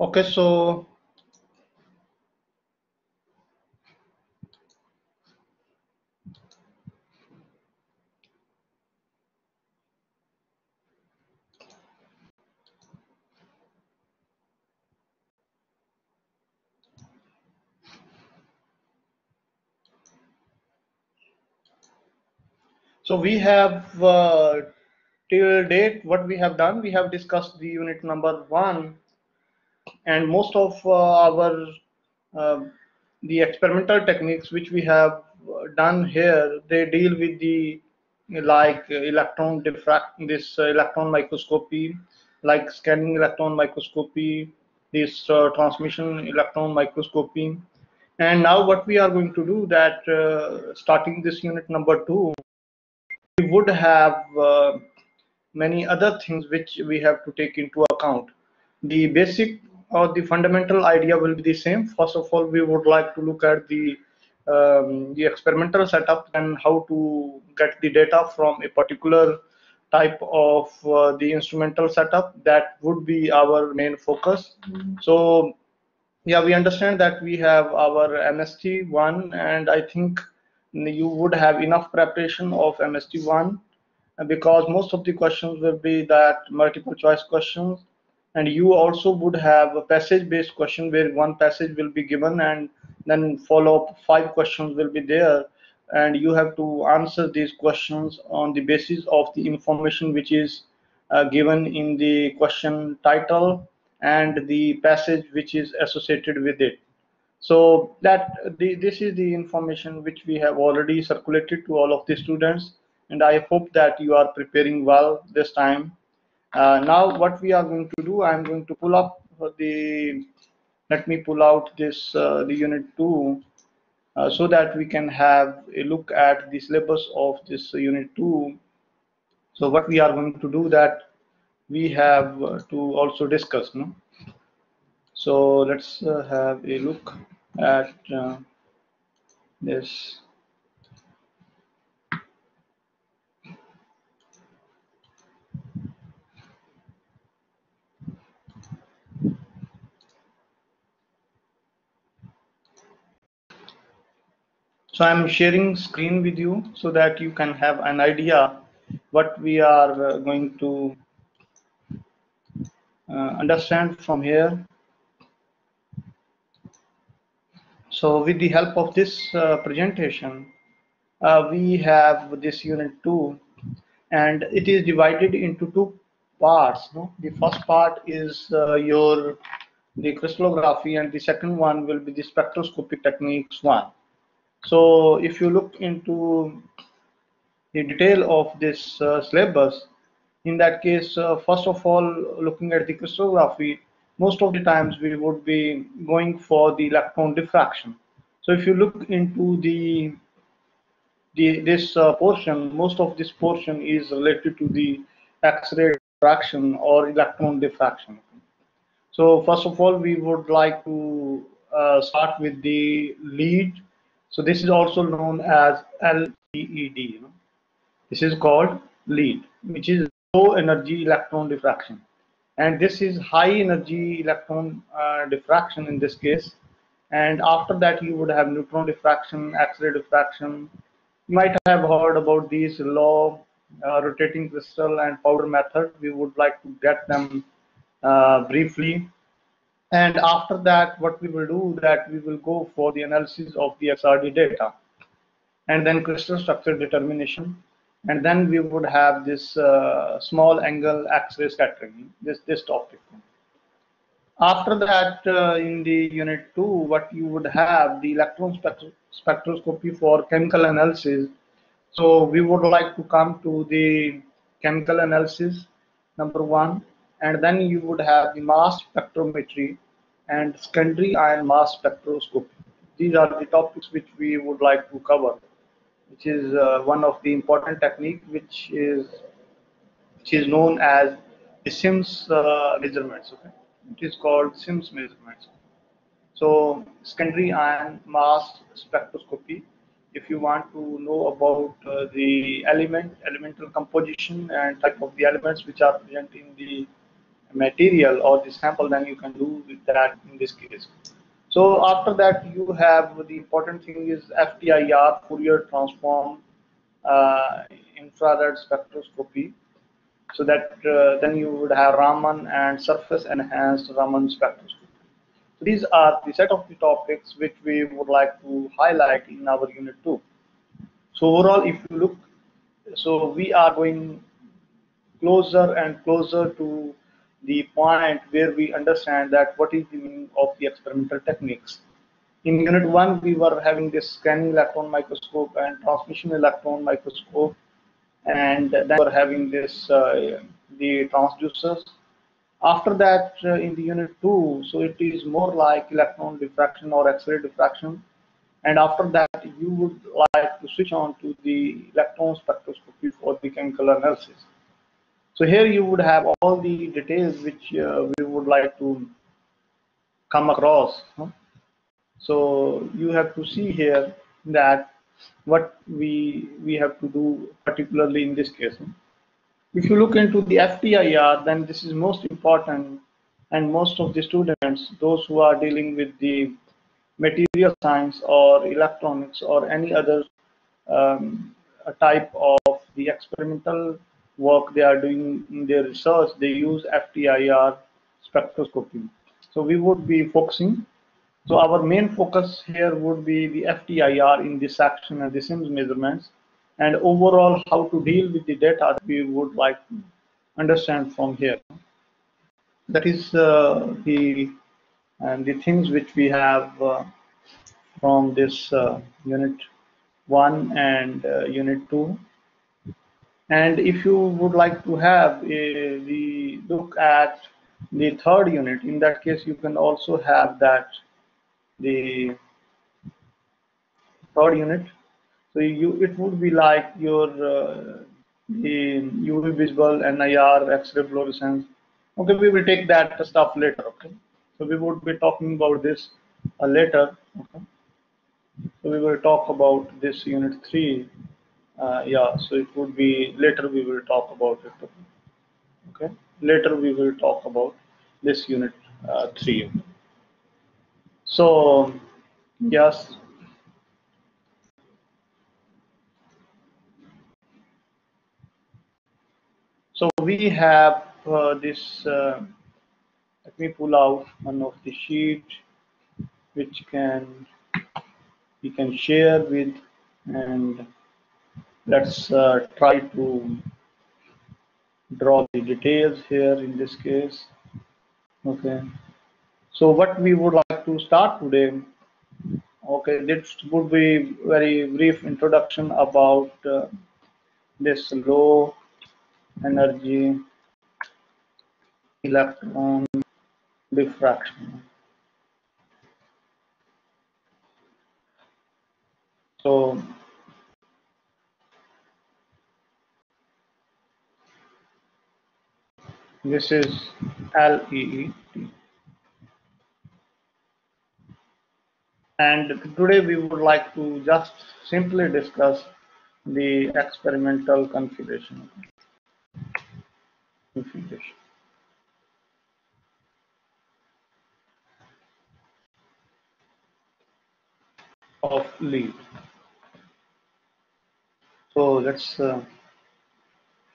Okay, so So we have uh, till date what we have done. We have discussed the unit number one, and most of uh, our uh, the experimental techniques which we have uh, done here, they deal with the like electron diffract, this electron microscopy, like scanning electron microscopy, this uh, transmission electron microscopy, and now what we are going to do that uh, starting this unit number two we would have uh, many other things which we have to take into account. The basic or the fundamental idea will be the same. First of all, we would like to look at the um, the experimental setup and how to get the data from a particular type of uh, the instrumental setup. That would be our main focus. So yeah, we understand that we have our MST1 and I think you would have enough preparation of MST1 because most of the questions will be that multiple choice questions and you also would have a passage based question where one passage will be given and then follow up five questions will be there. And you have to answer these questions on the basis of the information which is uh, given in the question title and the passage which is associated with it. So that the, this is the information which we have already circulated to all of the students. And I hope that you are preparing well this time. Uh, now what we are going to do, I'm going to pull up the, let me pull out this, uh, the unit 2 uh, so that we can have a look at the syllabus of this unit 2. So what we are going to do that we have to also discuss. No? So let's uh, have a look at uh, this. So I'm sharing screen with you so that you can have an idea what we are uh, going to uh, understand from here. So with the help of this uh, presentation, uh, we have this unit 2 and it is divided into two parts. No? The first part is uh, your the crystallography and the second one will be the spectroscopic techniques one. So if you look into the detail of this uh, syllabus, in that case, uh, first of all, looking at the crystallography, most of the times we would be going for the electron diffraction. So if you look into the, the this uh, portion, most of this portion is related to the X-ray diffraction or electron diffraction. So first of all, we would like to uh, start with the LEED. So this is also known as know? This is called LEED, which is low energy electron diffraction. And this is high energy electron uh, diffraction in this case. And after that you would have neutron diffraction x-ray diffraction. You might have heard about these low uh, rotating crystal and powder method. We would like to get them uh, briefly and after that what we will do that we will go for the analysis of the xrd data and then crystal structure determination and then we would have this uh, small angle X-ray scattering, this, this topic. After that, uh, in the unit 2, what you would have, the electron spectroscopy for chemical analysis. So we would like to come to the chemical analysis, number one, and then you would have the mass spectrometry and secondary ion mass spectroscopy. These are the topics which we would like to cover which is uh, one of the important technique which is which is known as the SIMS uh, measurements. Okay, it is called SIMS measurements. So secondary ion mass spectroscopy. If you want to know about uh, the element, elemental composition and type of the elements which are present in the material or the sample, then you can do with that in this case. So after that, you have the important thing is FTIR, Fourier transform, uh, infrared spectroscopy. So that uh, then you would have Raman and surface enhanced Raman spectroscopy. So these are the set of the topics which we would like to highlight in our unit two. So overall, if you look, so we are going closer and closer to the point where we understand that what is the meaning of the experimental techniques. In unit one, we were having this scanning electron microscope and transmission electron microscope, and then we were having this uh, the transducers. After that, uh, in the unit two, so it is more like electron diffraction or X-ray diffraction, and after that, you would like to switch on to the electron spectroscopy for the chemical analysis. So here you would have all the details which uh, we would like to come across. So you have to see here that what we we have to do particularly in this case. If you look into the FTIR, then this is most important and most of the students, those who are dealing with the material science or electronics or any other um, type of the experimental work they are doing in their research, they use FTIR spectroscopy. So we would be focusing. So our main focus here would be the FTIR in this section and the SIMS measurements and overall how to deal with the data we would like to understand from here. That is uh, the and the things which we have uh, from this uh, unit 1 and uh, unit 2 and if you would like to have a, the look at the third unit, in that case, you can also have that the third unit. So you it would be like your uh, the UV visible, NIR, X-ray fluorescence. Okay, we will take that stuff later. Okay, so we would be talking about this uh, later. Okay, so we will talk about this unit three uh, yeah so it would be later we will talk about it. Okay? Later we will talk about this unit uh, 3 so yes. So we have uh, this uh, let me pull out one of the sheet which can we can share with and let's uh, try to draw the details here in this case. Okay. So what we would like to start today okay this would be very brief introduction about uh, this low energy electron diffraction. So This is LEED. And today we would like to just simply discuss the experimental configuration. configuration. of LEED. So let's uh,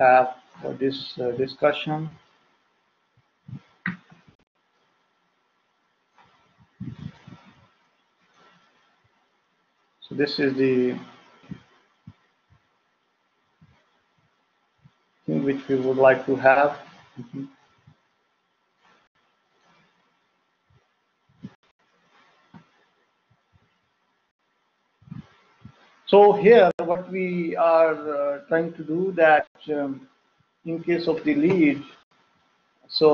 have this uh, discussion. So this is the thing which we would like to have. Mm -hmm. So here, what we are uh, trying to do that um, in case of the LEED, so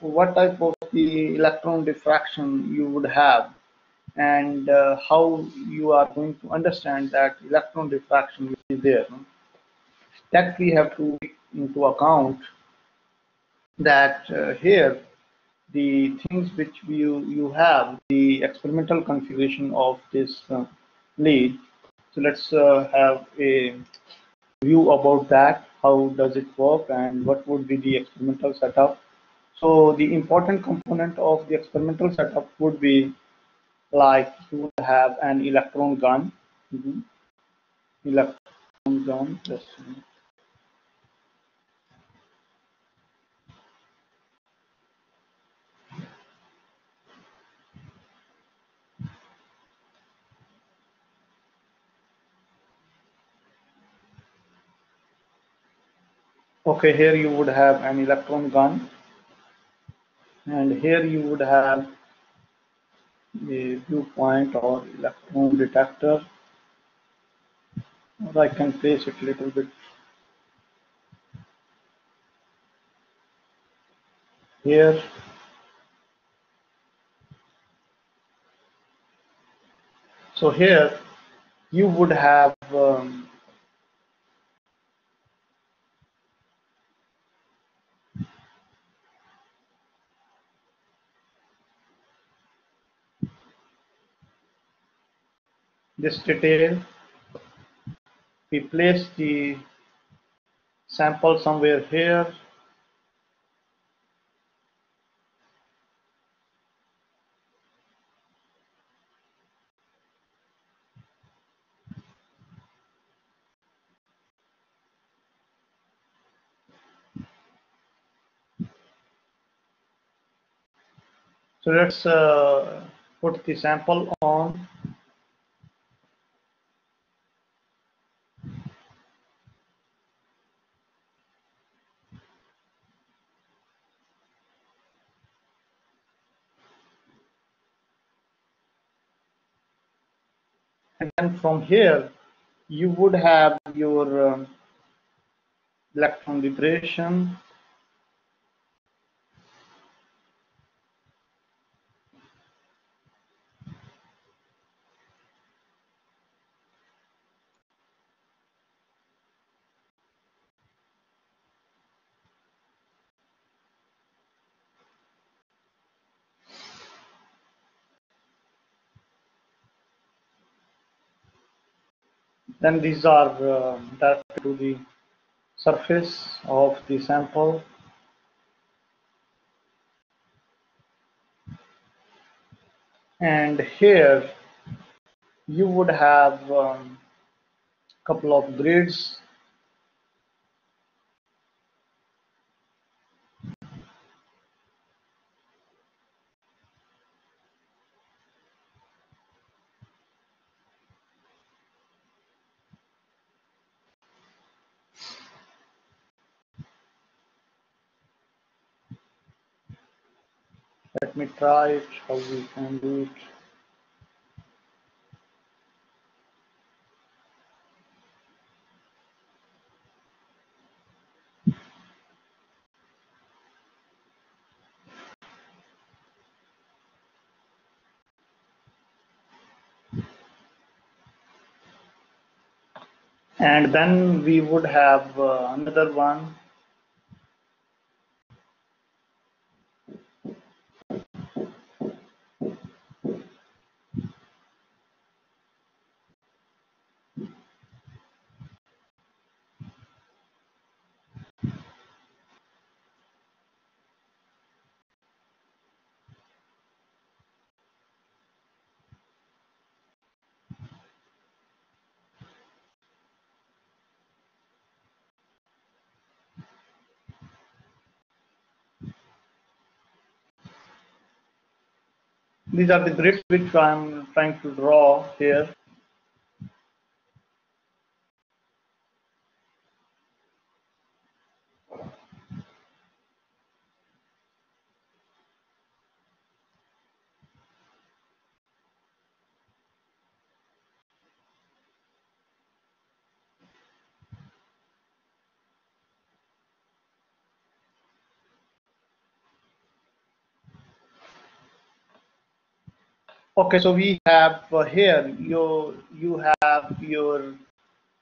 what type of the electron diffraction you would have and uh, how you are going to understand that electron diffraction is there. That we have to take into account that uh, here the things which you, you have, the experimental configuration of this uh, LEED. So let's uh, have a view about that. How does it work and what would be the experimental setup? So the important component of the experimental setup would be like you would have an electron gun. Mm -hmm. Electron gun. Okay here you would have an electron gun and here you would have the viewpoint or electron detector. Or I can place it a little bit here. So here you would have um, this detail. We place the sample somewhere here. So let's uh, put the sample on and then from here you would have your um, electron liberation then these are uh, directed to the surface of the sample. And here you would have a um, couple of grids Let me try it, how we can do it. and then we would have uh, another one These are the grids which I'm trying to draw here. Okay, so we have uh, here you you have your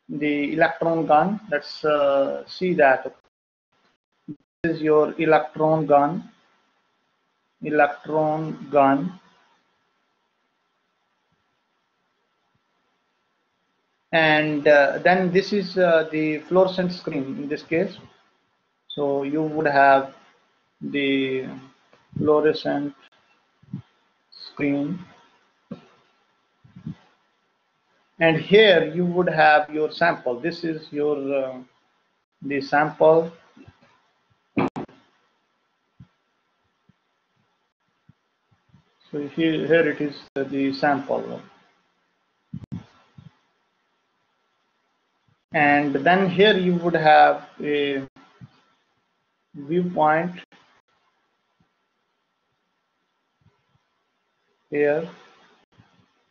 the electron gun. Let's uh, see that. This is your electron gun. Electron gun. And uh, then this is uh, the fluorescent screen in this case. So you would have the fluorescent screen and here you would have your sample. This is your uh, the sample. So here, here it is uh, the sample. And then here you would have a viewpoint here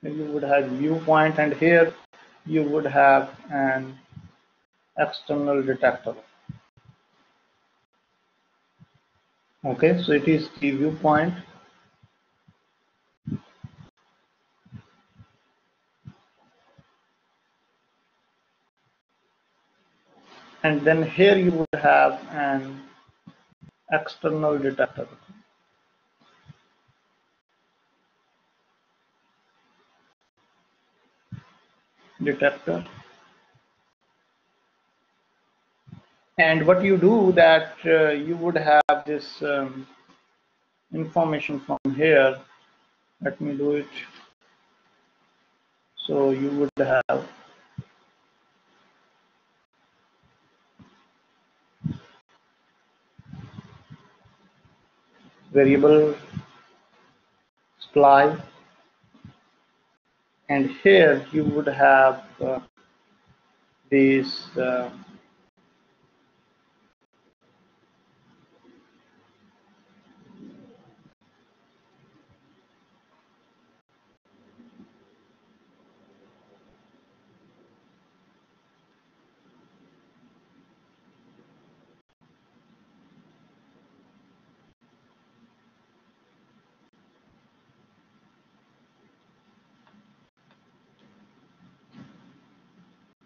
you would have viewpoint and here you would have an external detector. Okay so it is the viewpoint. And then here you would have an external detector detector and what you do that uh, you would have this um, information from here. Let me do it. So you would have variable supply and here you would have uh, these uh,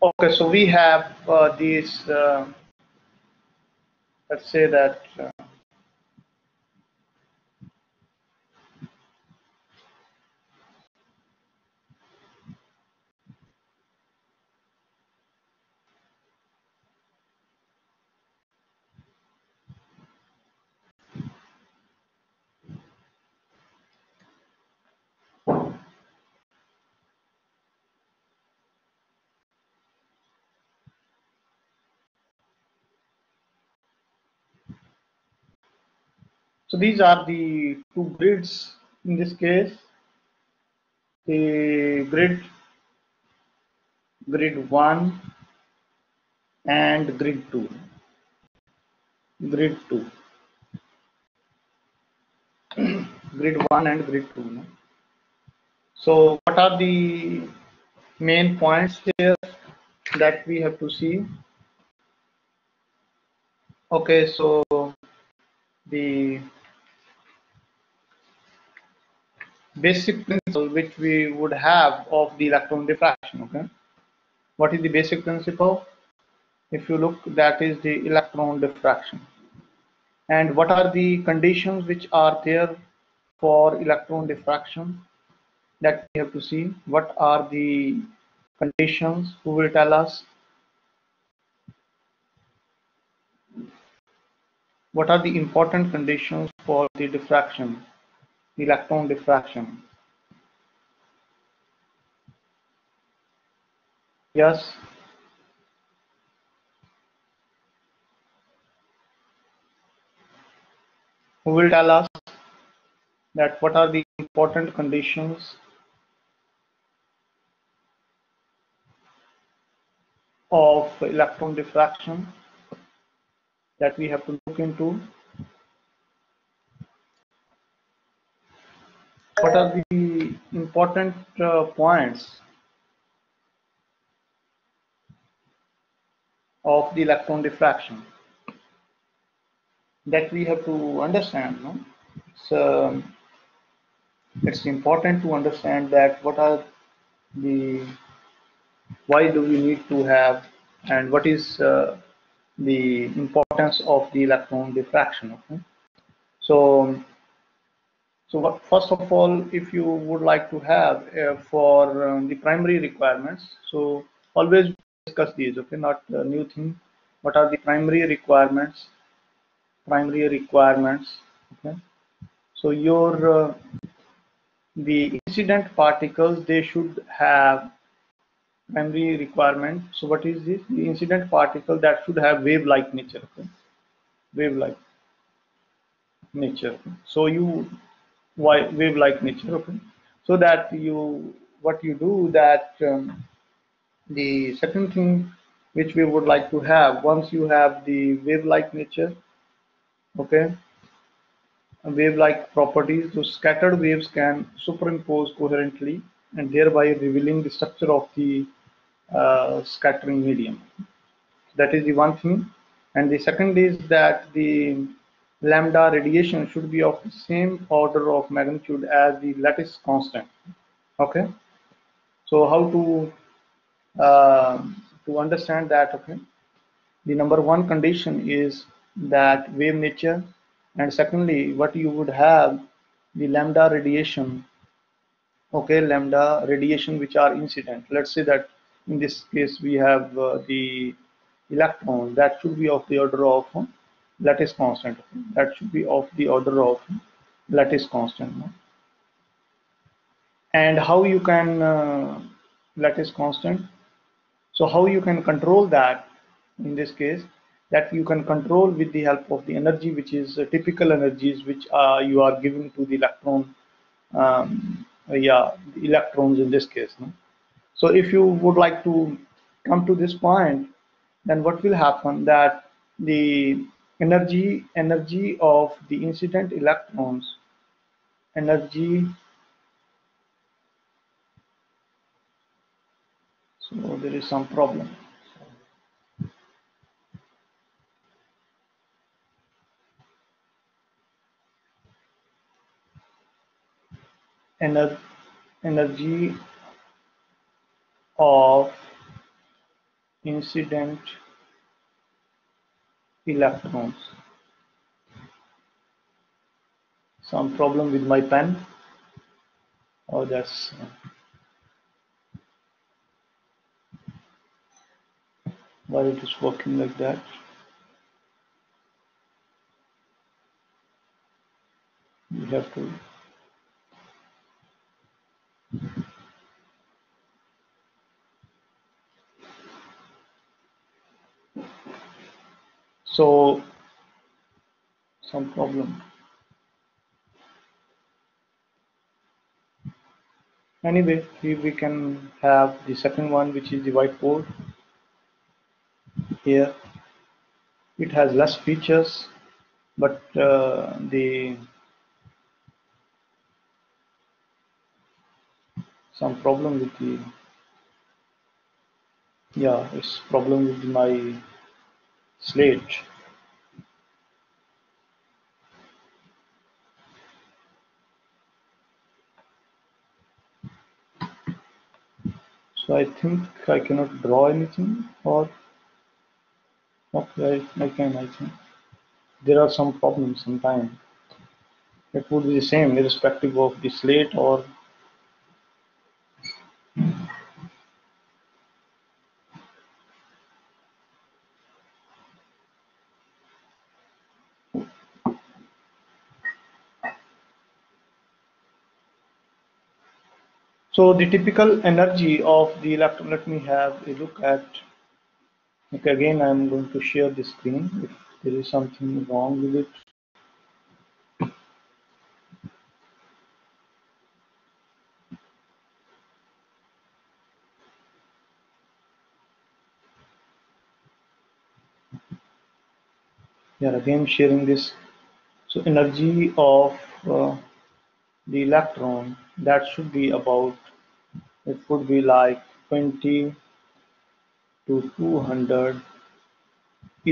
Okay, so we have uh, these, uh, let's say that uh, So these are the two grids in this case. The grid, grid 1 and grid 2. Grid 2. grid 1 and grid 2. So what are the main points here that we have to see? Okay, so the basic principle which we would have of the electron diffraction okay? What is the basic principle? If you look that is the electron diffraction. And what are the conditions which are there for electron diffraction? That we have to see. What are the conditions? Who will tell us? What are the important conditions for the diffraction electron diffraction. Yes. Who will tell us that what are the important conditions of electron diffraction that we have to look into what are the important uh, points of the electron diffraction that we have to understand no? it's um, it's important to understand that what are the why do we need to have and what is uh, the importance of the electron diffraction okay so so first of all, if you would like to have uh, for um, the primary requirements, so always discuss these, okay, not a new thing. What are the primary requirements primary requirements okay so your uh, the incident particles they should have primary requirement so what is this the incident particle that should have wave like nature okay? wave like nature so you wave like nature okay? So that you what you do that um, the second thing which we would like to have once you have the wave like nature okay? Wave like properties so scattered waves can superimpose coherently and thereby revealing the structure of the uh, scattering medium. That is the one thing. And the second is that the lambda radiation should be of the same order of magnitude as the lattice constant. Okay? So how to uh, to understand that okay? The number one condition is that wave nature and secondly what you would have the lambda radiation okay? Lambda radiation which are incident. Let's say that in this case we have uh, the electron that should be of the order of lattice constant. That should be of the order of lattice constant and how you can uh, lattice constant? So how you can control that in this case that you can control with the help of the energy which is uh, typical energies which uh, you are giving to the electron um, yeah electrons in this case no? so if you would like to come to this point then what will happen that the energy energy of the incident electrons. Energy. So there is some problem. Ener energy of incident electrons some problem with my pen? Oh that's why it is working like that? You have to so some problem. Anyway we, we can have the second one which is the whiteboard. Here it has less features but uh, the some problem with the yeah it's problem with my slate so I think I cannot draw anything or okay I, can I think. There are some problems sometimes. It would be the same irrespective of the slate or So the typical energy of the electron, let me have a look at, okay, again, I'm going to share the screen if there is something wrong with it. Yeah, again sharing this. So energy of uh, the electron that should be about it would be like 20 to 200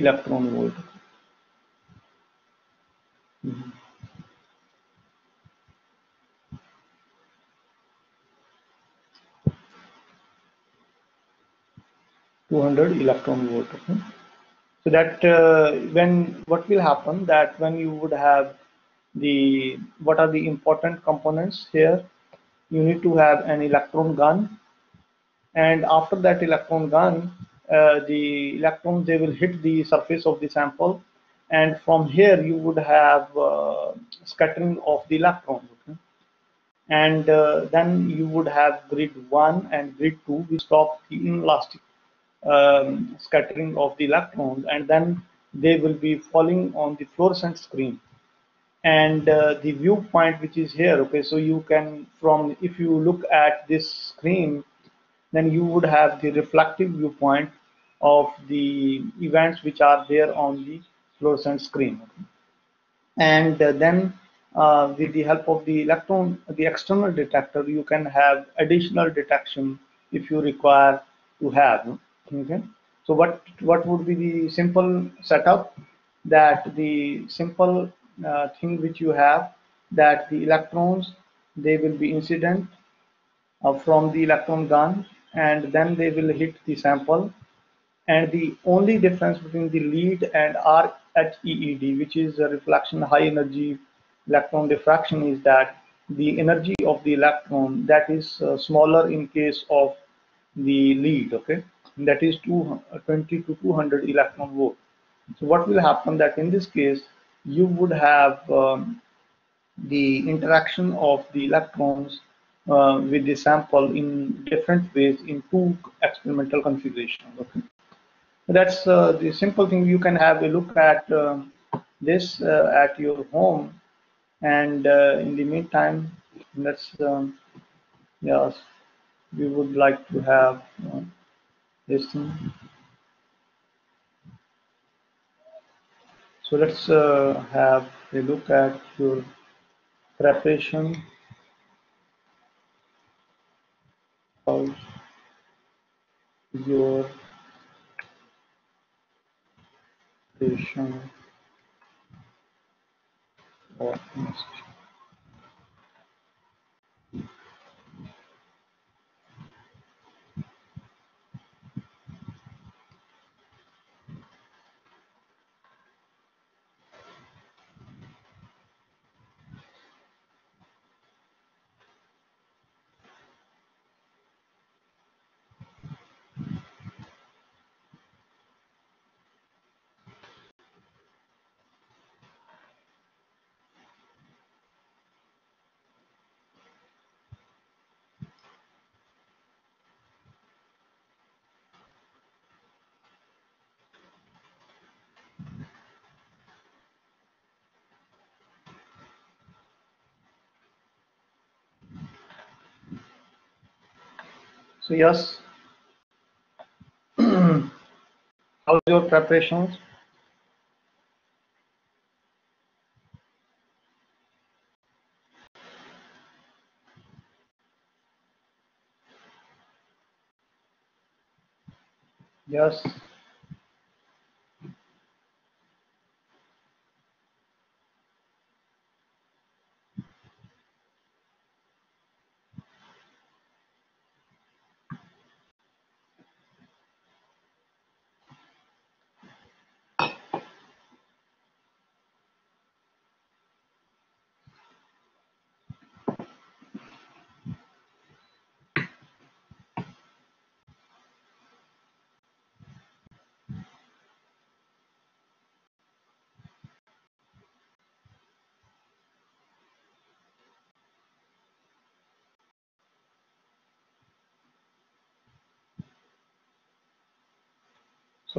electron volt mm -hmm. Two hundred electron volt. Okay? So that uh, when what will happen that when you would have the what are the important components here? You need to have an electron gun. And after that electron gun uh, the electrons they will hit the surface of the sample. And from here you would have uh, scattering of the electrons okay? and uh, then you would have grid 1 and grid 2 which stop the inelastic um, scattering of the electrons. And then they will be falling on the fluorescent screen and uh, the viewpoint which is here okay? So you can from if you look at this screen then you would have the reflective viewpoint of the events which are there on the fluorescent screen and uh, then uh, with the help of the electron the external detector you can have additional detection if you require to have okay? So what what would be the simple setup? That the simple uh, thing which you have that the electrons they will be incident uh, from the electron gun and then they will hit the sample. And the only difference between the LEED and RHEED which is a reflection high energy electron diffraction is that the energy of the electron that is uh, smaller in case of the LEED okay? That is 220 to 200 electron volt. So what will happen that in this case you would have um, the interaction of the electrons uh, with the sample in different ways in two experimental configurations. Okay. That's uh, the simple thing. You can have a look at uh, this at your home, and uh, in the meantime, let's um, yes, we would like to have uh, this thing. So let's uh, have a look at your preparation. Of your preparation of So yes, how's your preparations? Yes.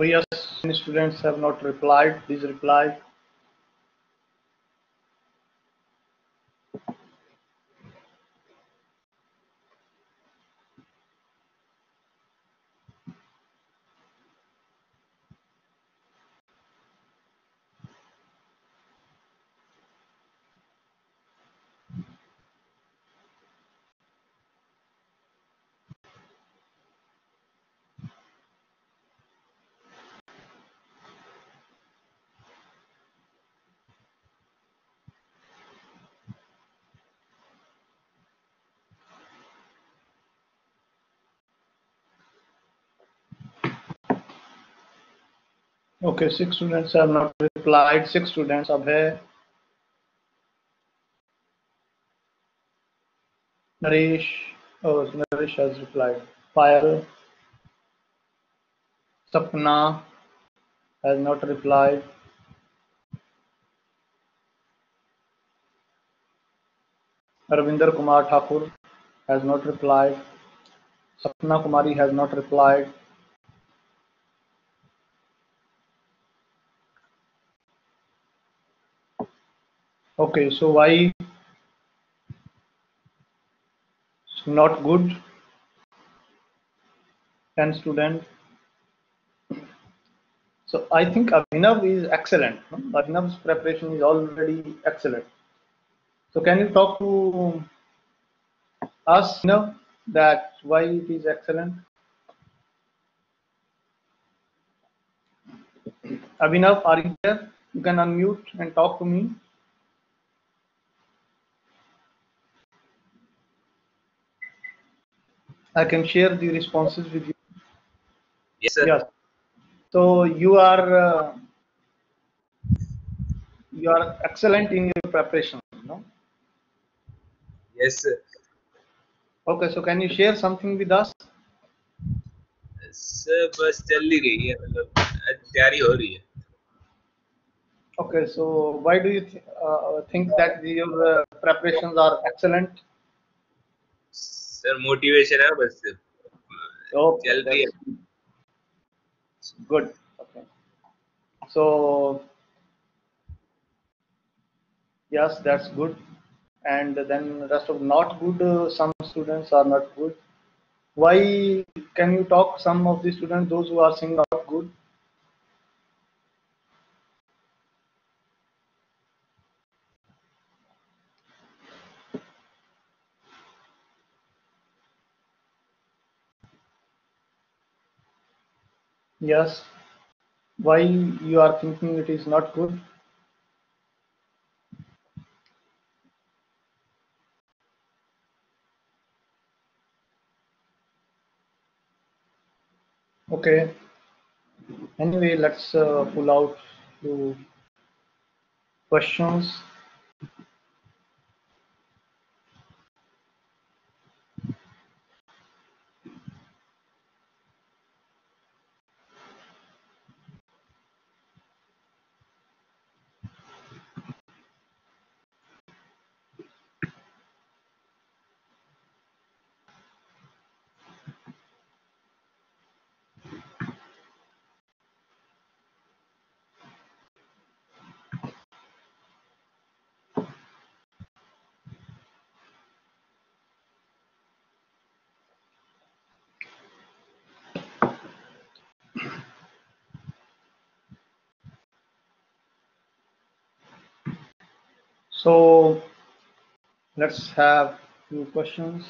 So yes, students have not replied. Please reply. Okay six students have not replied six students अब है Naresh oh Naresh has replied Payal Sapna has not replied Ravinder Kumar Thakur has not replied Sapna Kumari has not replied Okay, so why it's not good? 10 student. So I think Abhinav is excellent. Abhinav's preparation is already excellent. So can you talk to us, know that why it is excellent? Abhinav, are you there? You can unmute and talk to me. I can share the responses with you. Yes, sir. Yes. So you are uh, you are excellent in your preparation. No? Yes, sir. Okay. So can you share something with us? Sir बस चल ही रही है मतलब तैयारी हो रही है Okay. So why do you th uh, think that your uh, preparations are excellent? Sir motivation है बस Okay, चल रही है that's good. Okay. So yes, that's good. And then rest of not good. Uh, some students are not good. Why can you talk some of the students those who are saying Yes. Why you are thinking it is not good? Okay. Anyway, let's uh, pull out few questions. So let's have few questions.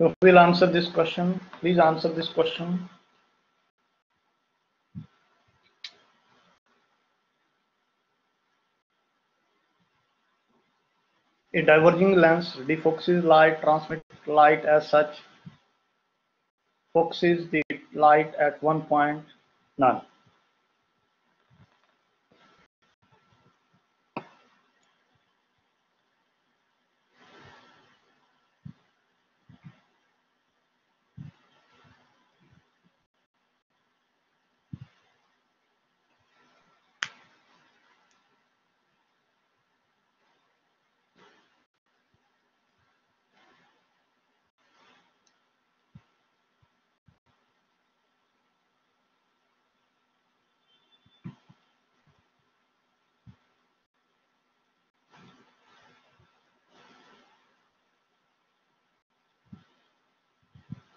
So who will answer this question? Please answer this question. A diverging lens defocuses light, transmits light as such, focuses the light at one point, none.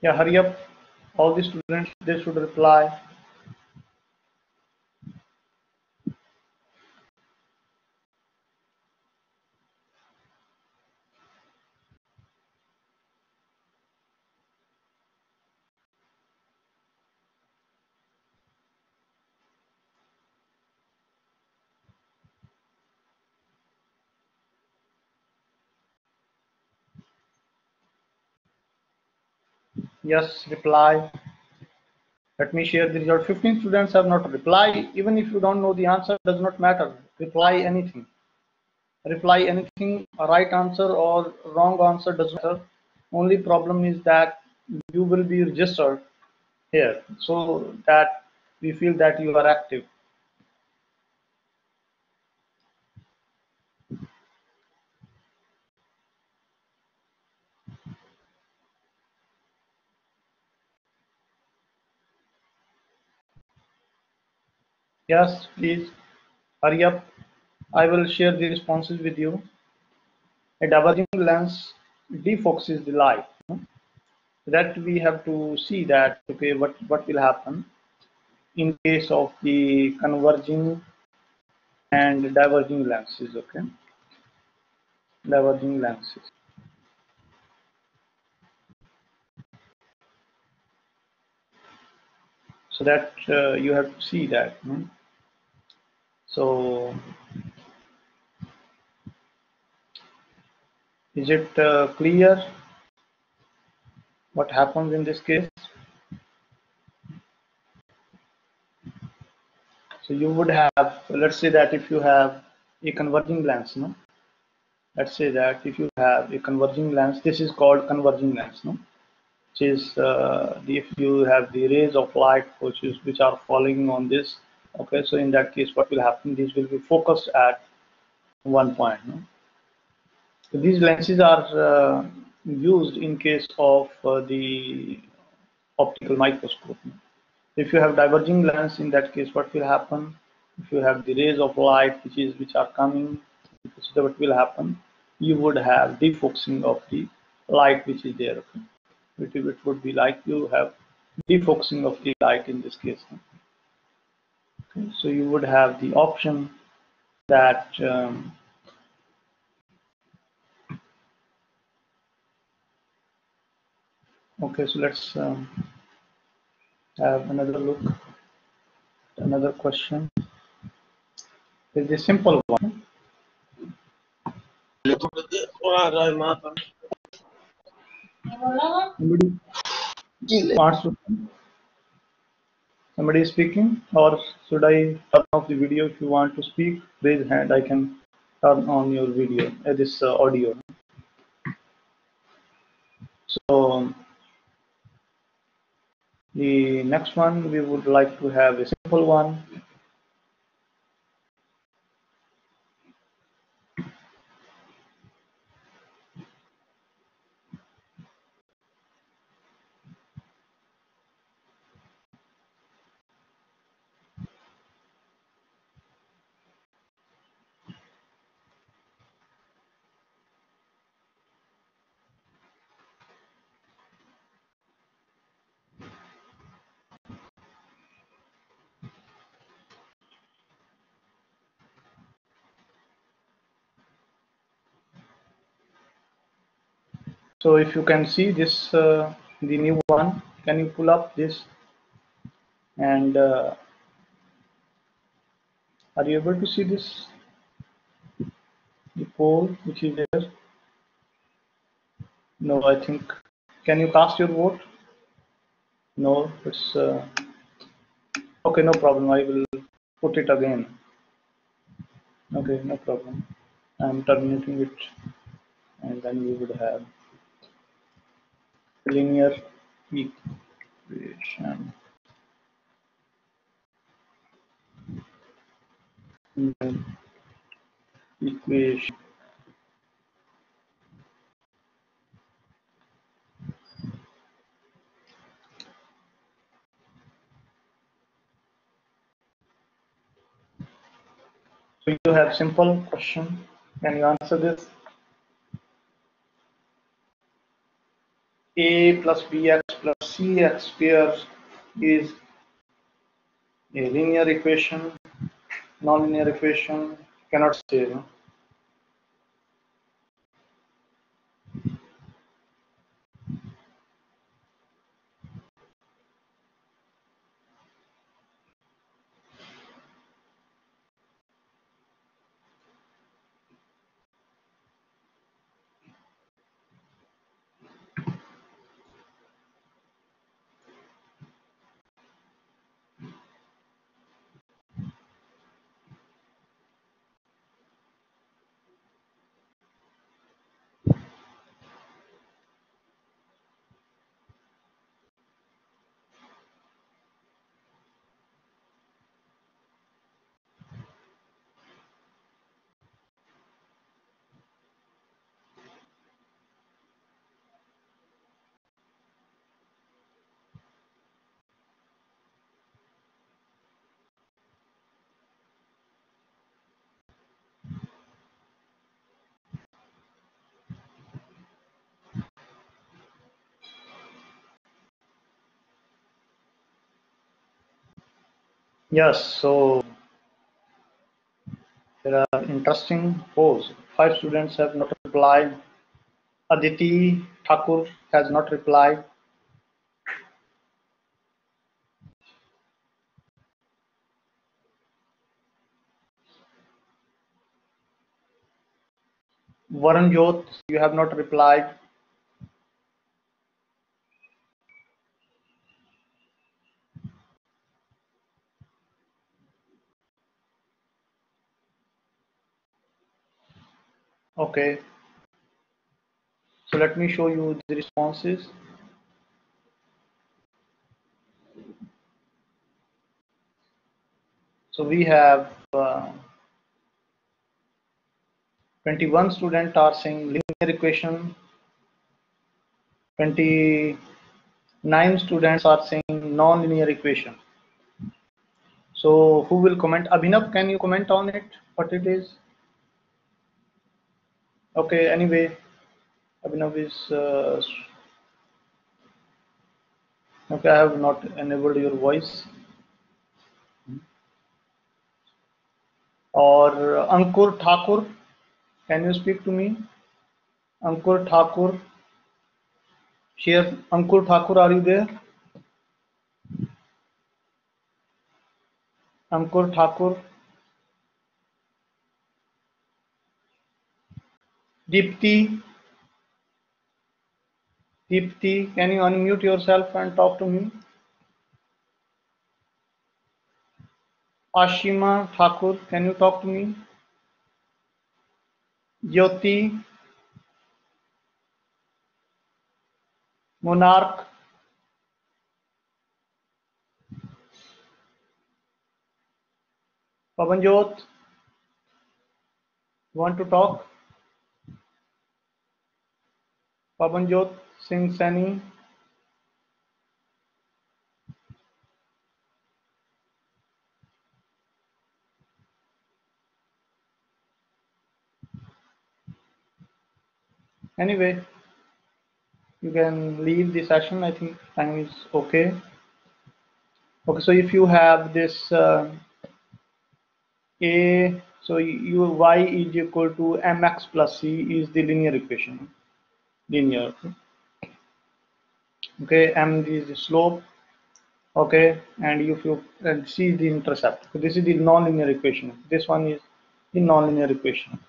Yeah, hurry up. All the students, they should reply. Yes, reply. Let me share the result. 15 students have not replied. Even if you don't know the answer, does not matter. Reply anything. Reply anything, a right answer or wrong answer doesn't matter. Only problem is that you will be registered here so that we feel that you are active. Yes, please hurry up. I will share the responses with you. A diverging lens defocuses the light. That we have to see that okay, what what will happen in case of the converging and diverging lenses. Okay, diverging lenses. So that uh, you have to see that. hmm? So is it uh, clear what happens in this case? So you would have, let's say that if you have a converging lens, no? Let's say that if you have a converging lens, this is called converging lens, no? Which is uh, if you have the rays of light which is which are falling on this. Okay, so in that case, what will happen? These will be focused at one point. No? So these lenses are uh, used in case of uh, the optical microscope. If you have diverging lens, in that case, what will happen? If you have the rays of light which is which are coming, what will happen? You would have defocusing of the light which is there. Okay? It, it would be like you have defocusing of the light in this case. Okay? So you would have the option that um, okay so let's um, have another look another question is a simple one somebody to somebody is speaking or should i turn off the video if you want to speak? Raise hand i can turn on your video uh, this uh, audio. So the next one we would like to have a simple one So if you can see this, uh, the new one, can you pull up this? And uh, are you able to see this? The poll which is there? No, I think. Can you cast your vote? No, it's uh, okay. No problem. I will put it again. Okay, no problem. I'm terminating it, and then we would have linear equation. Equation. So you have simple question. Can you answer this? A plus bx plus cx squared is a linear equation, nonlinear equation, cannot say. No? Yes, so there are interesting polls. Five students have not replied. Aditi Thakur has not replied. Varun you have not replied. Okay. So let me show you the responses. So we have uh, 21 students are saying linear equation. 29 students are saying non-linear equation. So who will comment? Abhinav, can you comment on it? What it is? Okay, anyway, Abhinav is uh, okay. I have not enabled your voice. Or Ankur Thakur, can you speak to me? Ankur Thakur, share. Ankur Thakur, are you there? Ankur Thakur. Deepti, Deepti, can you unmute yourself and talk to me? Ashima Thakur, can you talk to me? Jyoti, Monarch, Pavanjot, want to talk? Singh. Anyway, you can leave the session. I think time is okay. Okay, so if you have this uh, a, so you y is equal to mx plus c is the linear equation linear. Okay m is the slope. Okay and if you and is the intercept. This is the nonlinear equation. This one is the nonlinear equation